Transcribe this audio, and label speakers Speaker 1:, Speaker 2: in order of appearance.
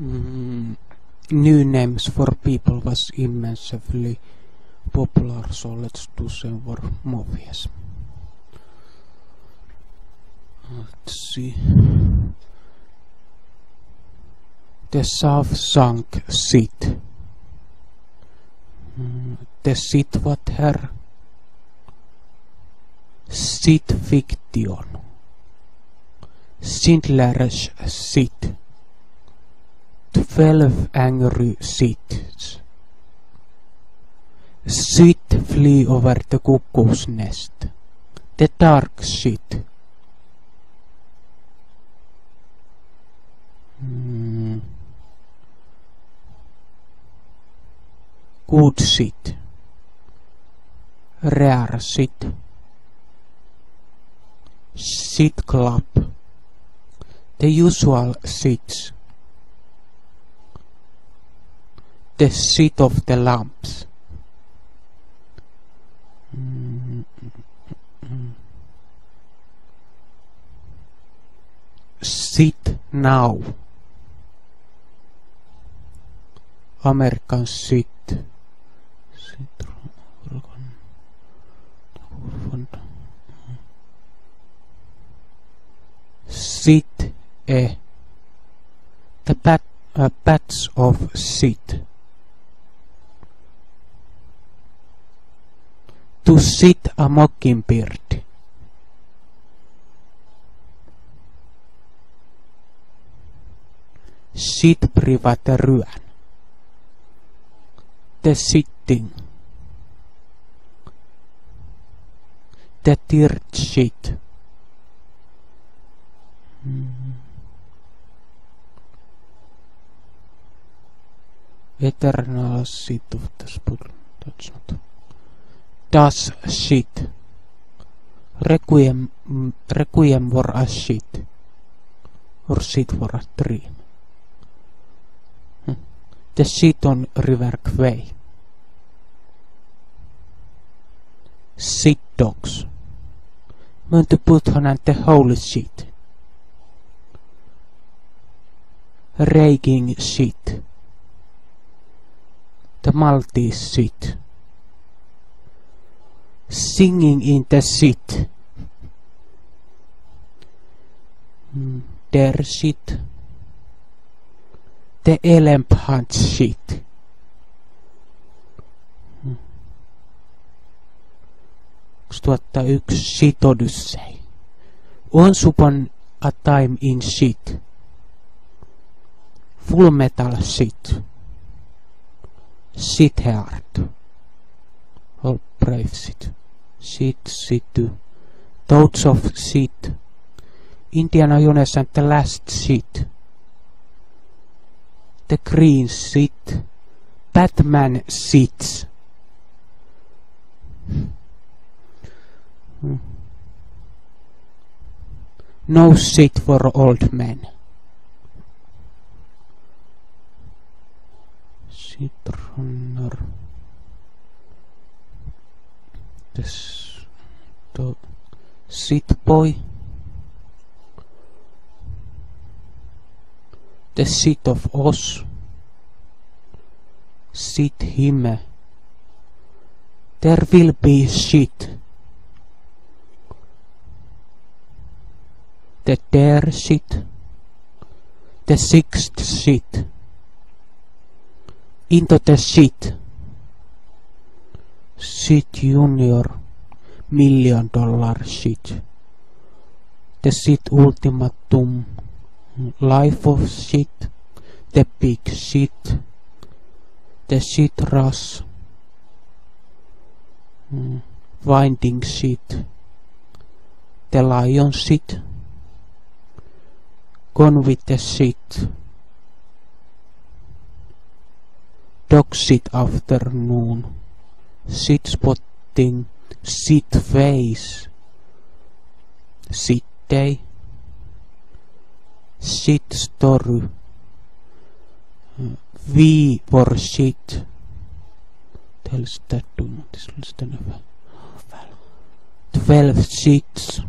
Speaker 1: mm, new names for people was immensely popular, so let's do some for movies. Let's see. The South sunk seat. Mm, The seat what her Sit fiction. Schindler's Sit. Twelve angry seats. Sit flee over the cuckoo's nest. The dark shit. Mm. Good shit. Rare shit. Shit club. The usual shits. The seat of the lamps. Sit now. American sit. Sit. Sit e. The bat, uh, bats of sit. To sit a mockingbird. Sit private ryön. The sitting. The third shit. Mm. Eternal shit of the spur. That's not. Das shit. Requiem, requiem for a shit. Or shit for a dream. Hm. The shit on River Quay. Shit dogs. Want to put on and the holy shit. Raking shit. The Maltese shit. Singing in the shit. Mm, Their shit. The elephant shit. Mm. 2001 Shit Odyssey. Once upon a time in shit. Full metal shit. Shit heart. Shit. Shit, shit. Toads of shit. Indiana Jones and the last shit. The green shit. Batman shits. Hmm. No shit for old men. Shit This the shit boy. The seat of us. Seat him. There will be shit. The dare shit. The sixth shit. Into the shit. Shit junior. Million dollar shit. The shit ultimatum. Life of shit. The big shit. The shit rush. Mm, Winding shit. The lion shit. Gone with the shit. Dog shit afternoon. seed spotting, seed face, seed day, seed story. V for seat. Tell that too. not less than 12 seeds.